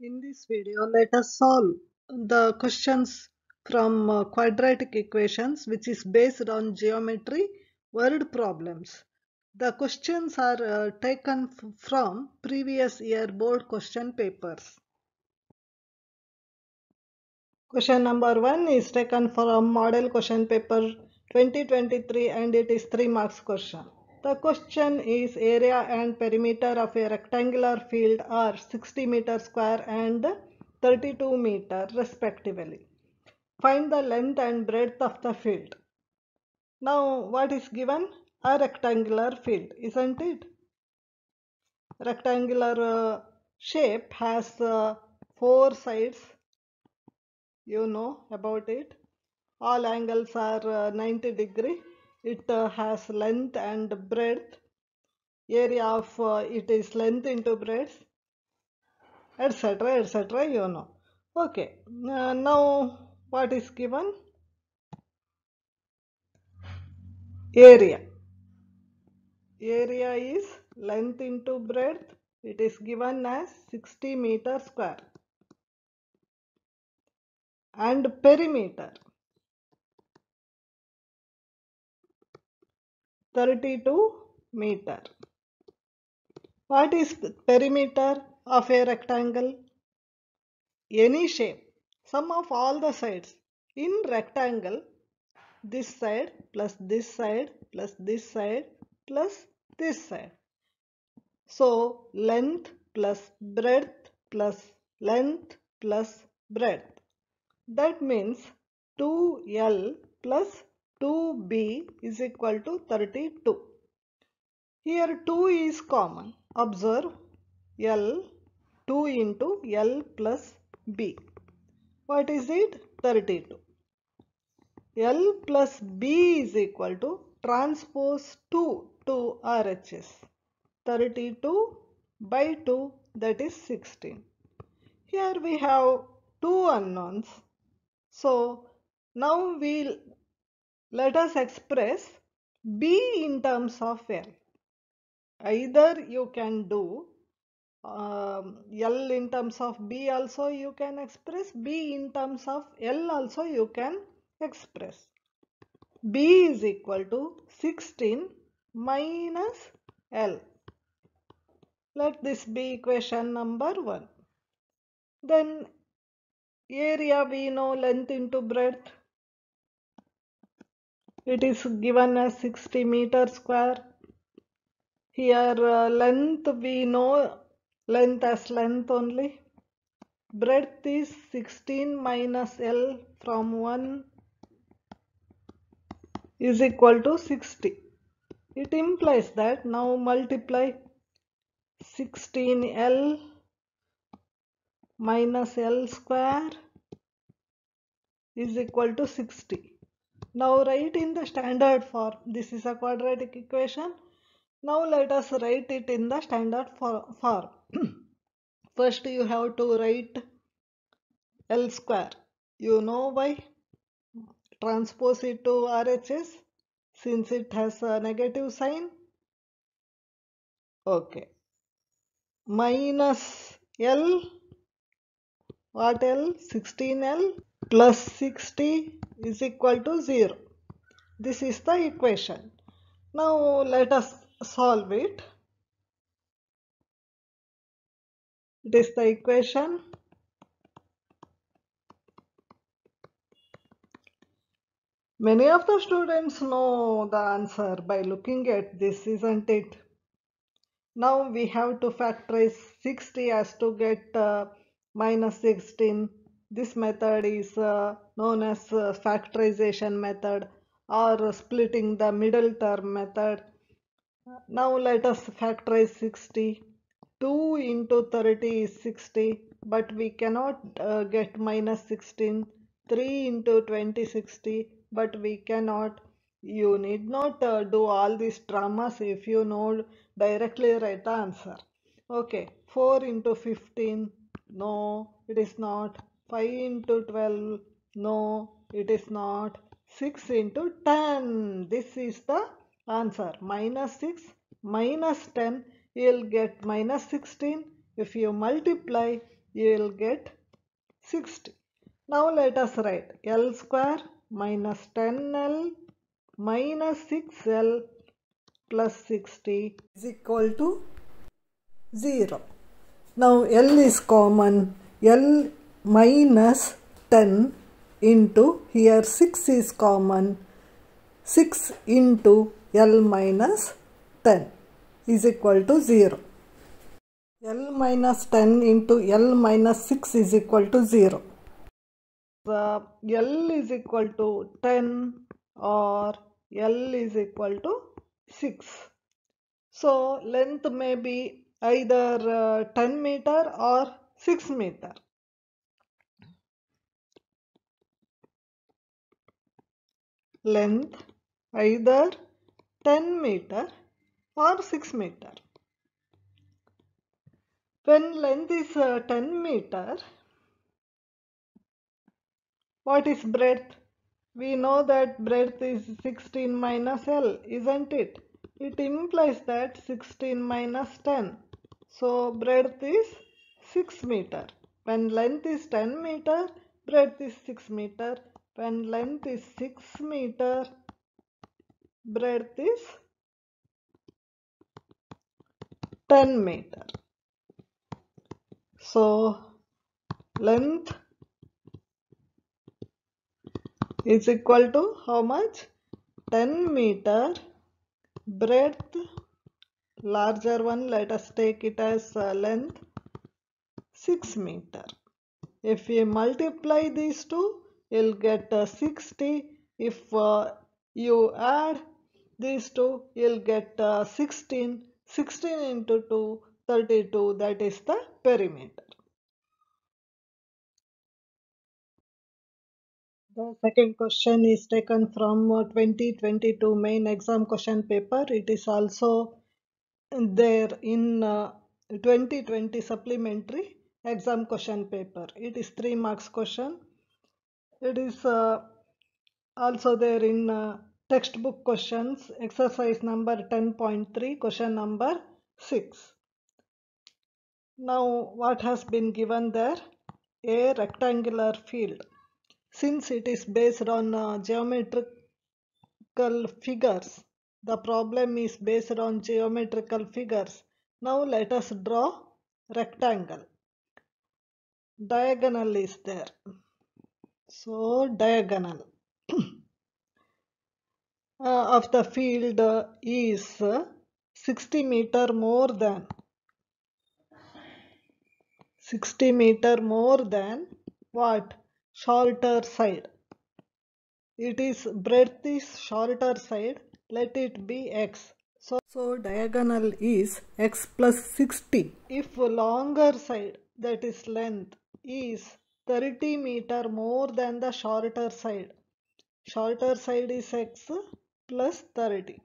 In this video, let us solve the questions from uh, quadratic equations which is based on geometry word problems. The questions are uh, taken from previous year board question papers. Question number 1 is taken from model question paper 2023 and it is 3 marks question. The question is area and perimeter of a rectangular field are 60 meter square and 32 meter respectively. Find the length and breadth of the field. Now what is given? A rectangular field, isn't it? Rectangular uh, shape has uh, four sides you know about it all angles are uh, 90 degree it uh, has length and breadth. Area of uh, it is length into breadth etc etc you know. Okay uh, now what is given? Area. Area is length into breadth. It is given as 60 meter square. And perimeter 32 meter. What is the perimeter of a rectangle? Any shape. Sum of all the sides. In rectangle this side plus this side plus this side plus this side. So length plus breadth plus length plus breadth. That means 2l plus 2b is equal to 32 here 2 is common observe l 2 into l plus b what is it 32 L plus B is equal to transpose 2 to RHS. 32 by 2 that is 16. Here we have two unknowns. So now we'll let us express B in terms of L. Either you can do um, L in terms of B also you can express B in terms of L also you can express. B is equal to 16 minus L. Let this be equation number 1. Then area we know length into breadth. It is given as 60 meter square. Here uh, length we know length as length only. Breadth is 16 minus L from 1 is equal to 60. It implies that now multiply 16L minus L square is equal to 60. Now write in the standard form. This is a quadratic equation. Now let us write it in the standard form. First you have to write L square. You know why? Transpose it to RHS since it has a negative sign. Okay. Minus L. What L? 16L plus 60 is equal to 0. This is the equation. Now let us solve it. It is the equation. Many of the students know the answer by looking at this, isn't it? Now we have to factorize 60 as to get uh, minus 16. This method is uh, known as uh, factorization method or splitting the middle term method. Now let us factorize 60. 2 into 30 is 60 but we cannot uh, get minus 16. 3 into 20 60 but we cannot. You need not uh, do all these dramas if you know directly the answer. Okay, 4 into 15, no, it is not. 5 into 12, no, it is not. 6 into 10, this is the answer. Minus 6, minus 10, you'll get minus 16. If you multiply, you will get 60. Now let us write L square minus 10L minus 6L plus 60 is equal to 0. Now L is common. L minus 10 into here 6 is common. 6 into L minus 10 is equal to 0. L minus 10 into L minus 6 is equal to 0. Uh, L is equal to 10 or L is equal to 6. So length may be either uh, 10 meter or 6 meter. Length either 10 meter or 6 meter. When length is uh, 10 meter, what is breadth? We know that breadth is 16 minus L, isn't it? It implies that 16 minus 10. So breadth is 6 meter. When length is 10 meter, breadth is 6 meter. When length is 6 meter, breadth is 10 meter. So length is equal to how much? 10 meter breadth larger one let us take it as uh, length 6 meter. If we multiply these two you'll get uh, 60. If uh, you add these two you'll get uh, 16. 16 into 2 32 that is the perimeter. The second question is taken from uh, 2022 main exam question paper. It is also there in uh, 2020 supplementary exam question paper. It is 3 marks question. It is uh, also there in uh, textbook questions exercise number 10.3 question number 6. Now what has been given there? A rectangular field. Since it is based on uh, geometrical figures, the problem is based on geometrical figures. Now let us draw rectangle. Diagonal is there. So diagonal. Uh, of the field is uh, 60 meter more than 60 meter more than what? Shorter side. It is breadth is shorter side. Let it be x. So so diagonal is x plus 60 if longer side that is length is 30 meter more than the shorter side. Shorter side is x plus 30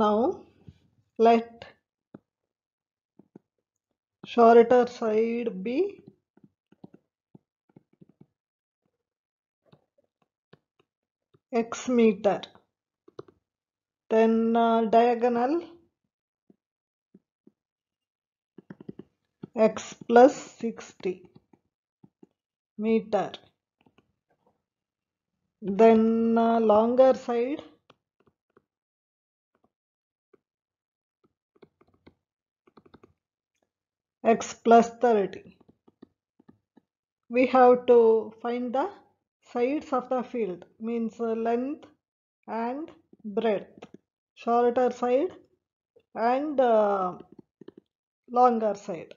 now let shorter side be x meter. Then uh, diagonal x plus 60 meter. Then uh, longer side. X plus 30 we have to find the sides of the field means length and breadth. Shorter side and uh, longer side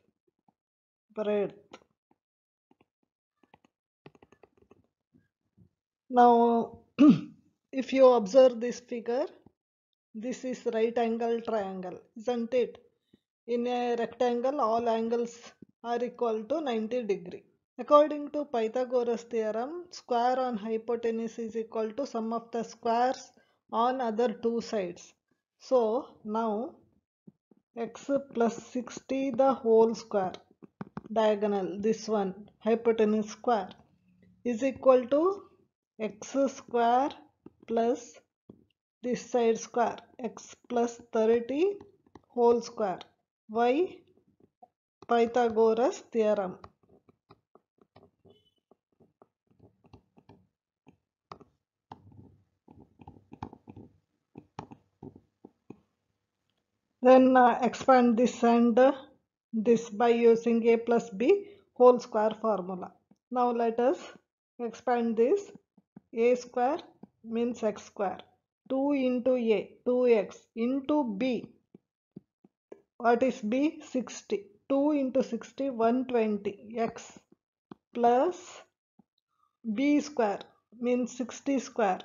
breadth now if you observe this figure this is right angle triangle isn't it? In a rectangle all angles are equal to 90 degree. According to Pythagoras theorem, square on hypotenuse is equal to sum of the squares on other two sides. So now x plus 60 the whole square diagonal this one hypotenuse square is equal to x square plus this side square x plus 30 whole square why Pythagoras theorem. Then uh, expand this and uh, this by using a plus b whole square formula. Now let us expand this. a square means x square. 2 into a 2x into b. What is b? 60. 2 into 60 120 x plus b square means 60 square.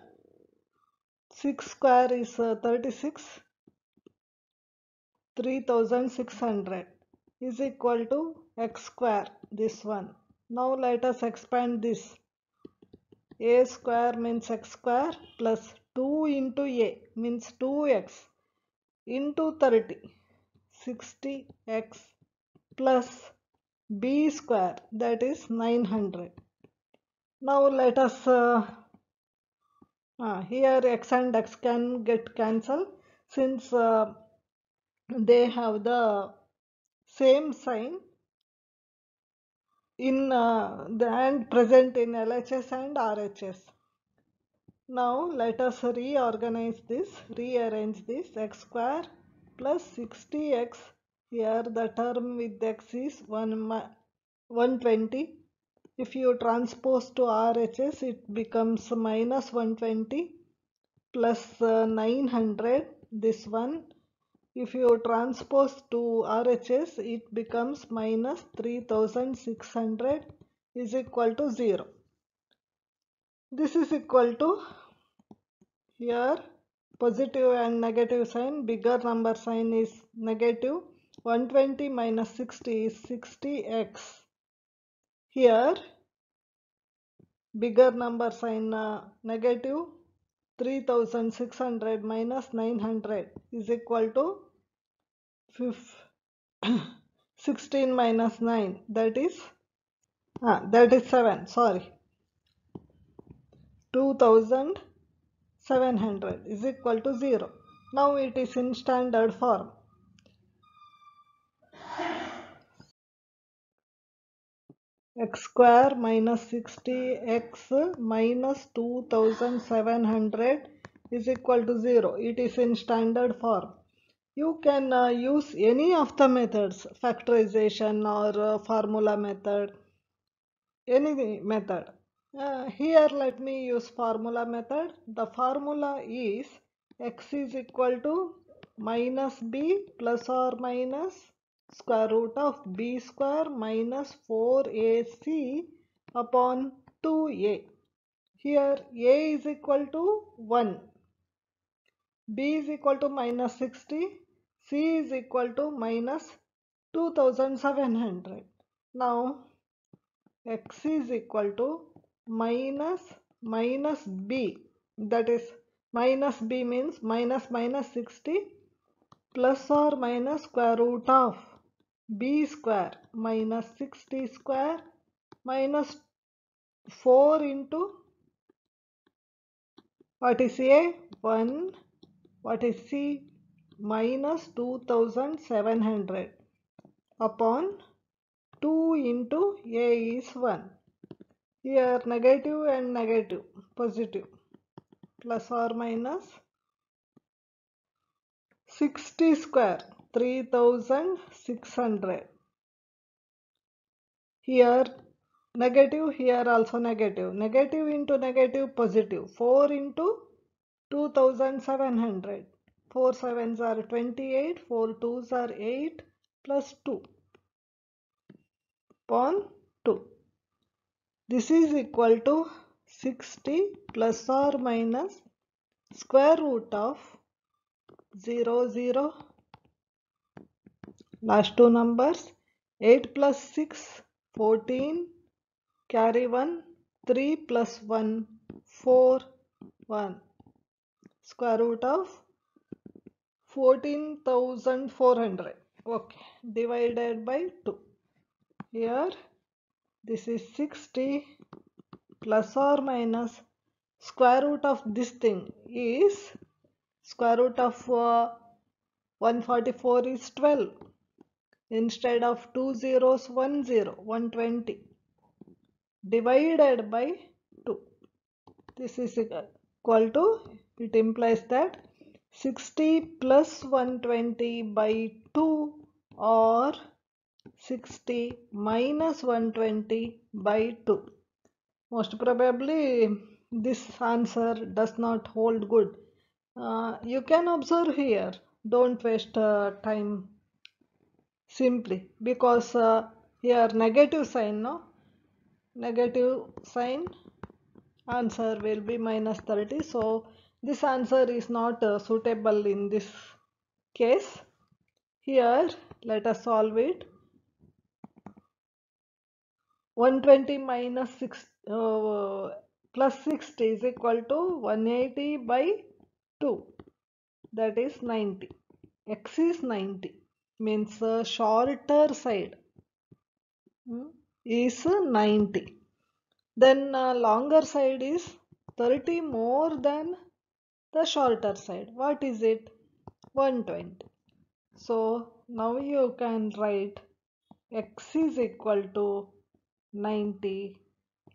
6 square is uh, 36 3600 is equal to x square this one. Now let us expand this. A square means x square plus 2 into a means 2x into 30 60x plus b square that is 900 now let us uh, uh, here x and x can get cancelled since uh, they have the same sign in uh, the and present in LHS and RHS. Now let us reorganize this, rearrange this. X square plus 60x here the term with x is 1 120 if you transpose to RHS it becomes minus 120 plus uh, 900 this one if you transpose to RHS, it becomes minus 3600 is equal to 0. This is equal to here positive and negative sign, bigger number sign is negative. 120 minus 60 is 60x. Here bigger number sign uh, negative 3600 minus 900 is equal to 16 minus 9 that is ah, that is 7 sorry. 2700 is equal to 0 now it is in standard form x square minus 60x minus 2700 is equal to 0 it is in standard form. You can uh, use any of the methods factorization or uh, formula method any method. Uh, here let me use formula method. The formula is x is equal to minus b plus or minus square root of b square minus 4ac upon 2a here a is equal to 1 b is equal to minus 60 c is equal to minus 2700 now x is equal to minus minus b that is minus b means minus minus 60 plus or minus square root of b square minus 60 square minus 4 into what is a? 1 what is C? Minus 2700 upon 2 into A is 1. Here negative and negative positive. Plus or minus 60 square 3600 here negative here also negative. Negative into negative positive. 4 into 2700 4 sevens are 28 4 twos are 8 plus 2 upon 2 this is equal to 60 plus or minus square root of 0 0 last two numbers 8 plus 6 14 carry 1 3 plus 1 4 1 square root of 14400 okay divided by 2 here this is 60 plus or minus. Square root of this thing is square root of uh, 144 is 12 instead of two zeros one zero 120 divided by 2 this is equal to it implies that 60 plus 120 by 2 or 60 minus 120 by 2 most probably this answer does not hold good. Uh, you can observe here. Don't waste uh, time simply. Because uh, here negative sign no? Negative sign answer will be minus 30 so this answer is not uh, suitable in this case. Here let us solve it. 120 minus 6 uh, plus 60 is equal to 180 by 2 that is 90 x is 90 means shorter side. Hmm, is 90 then uh, longer side is 30 more than the shorter side. What is it? 120 so now you can write x is equal to 90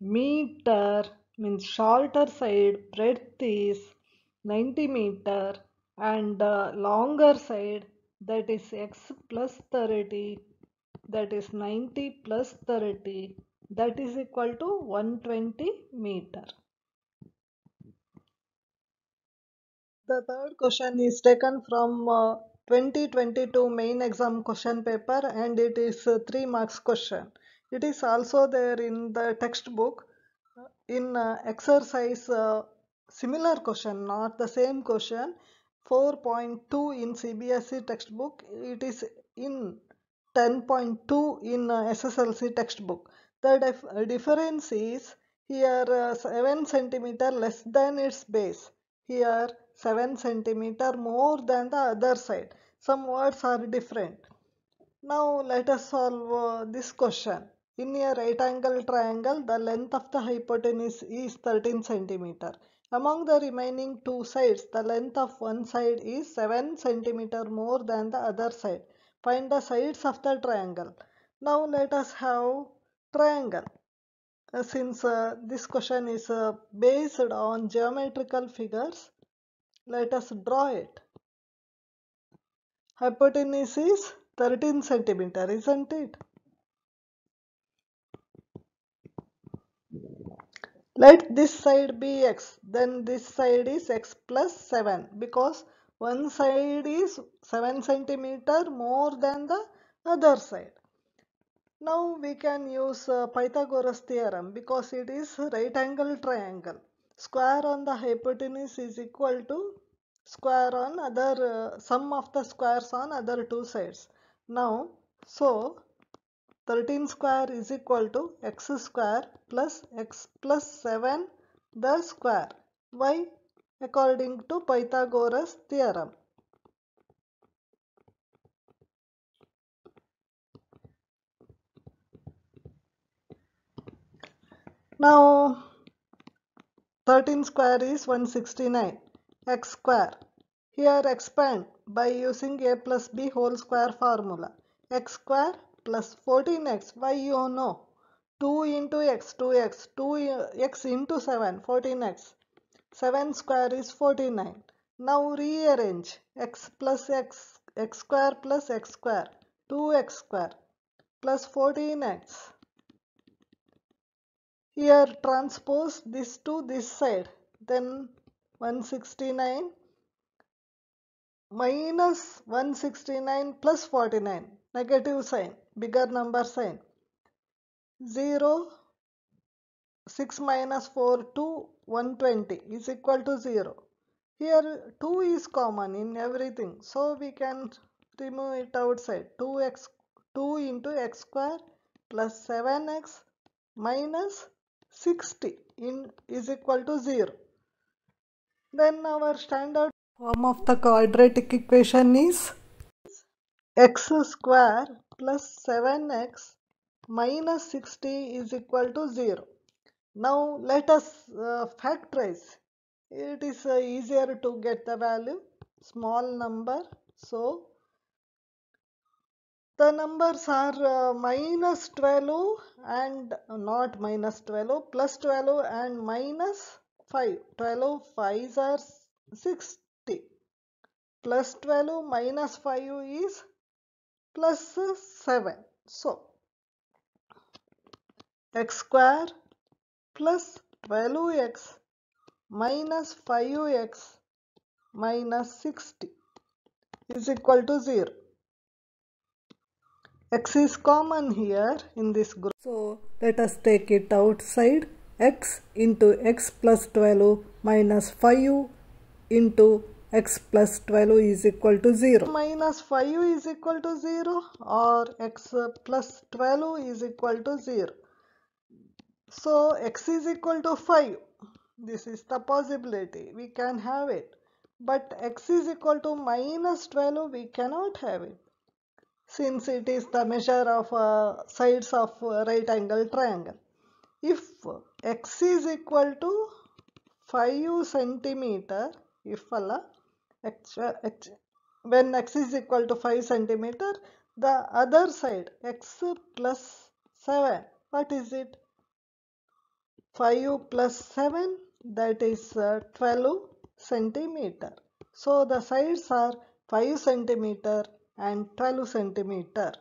meter means shorter side breadth is 90 meter and uh, longer side that is x plus 30 that is 90 plus 30 that is equal to 120 meter. The third question is taken from uh, 2022 main exam question paper and it is a 3 marks question. It is also there in the textbook in uh, exercise uh, similar question not the same question 4.2 in CBSE textbook. It is in 10.2 in uh, SSLC textbook. The dif difference is here uh, 7 centimeter less than its base. Here 7 centimeter more than the other side. Some words are different. Now let us solve uh, this question. In a right angle triangle, the length of the hypotenuse is 13 centimeter. Among the remaining two sides, the length of one side is 7 centimeter more than the other side. Find the sides of the triangle. Now let us have triangle. Uh, since uh, this question is uh, based on geometrical figures, let us draw it. Hypotenuse is 13 centimeter, isn't it? Let this side be x, then this side is x plus 7 because one side is 7 centimeter more than the other side. Now we can use uh, Pythagoras theorem because it is right angle triangle. Square on the hypotenuse is equal to square on other uh, sum of the squares on other two sides. Now so 13 square is equal to x square plus x plus 7 the square. Why? According to Pythagoras theorem. Now 13 square is 169 x square. Here expand by using a plus b whole square formula. x square plus 14x. Why you know? 2 into x, 2x, 2x into 7, 14x. 7 square is 49. Now rearrange x plus x, x square plus x square, 2x square plus 14x. Here transpose this to this side. Then 169 minus 169 plus 49 negative sign bigger number sign. 0 6 minus 4 2 120 is equal to 0 here 2 is common in everything so we can remove it outside. 2x 2 into x square plus 7x minus 60 in is equal to 0 then our standard form of the quadratic equation is x square plus 7x minus 60 is equal to 0. Now let us uh, factorize. It is uh, easier to get the value small number. So the numbers are uh, minus 12 and not minus 12 plus 12 and minus 5 12 5s are 60 plus 12 minus 5 is plus 7 so x square plus 12x minus 5x minus 60 is equal to 0 x is common here in this group. So let us take it outside. X into x plus 12 minus 5 into x plus 12 is equal to 0. Minus 5 is equal to 0 or x plus 12 is equal to 0. So x is equal to 5. This is the possibility. We can have it. But x is equal to minus 12 we cannot have it since it is the measure of uh, sides of right angle triangle. If x is equal to 5 centimeter, if Allah, when x is equal to 5 centimeter, the other side x plus 7, what is it? 5 plus 7 that is uh, 12 centimeter. So the sides are 5 centimeter and 12 centimeter.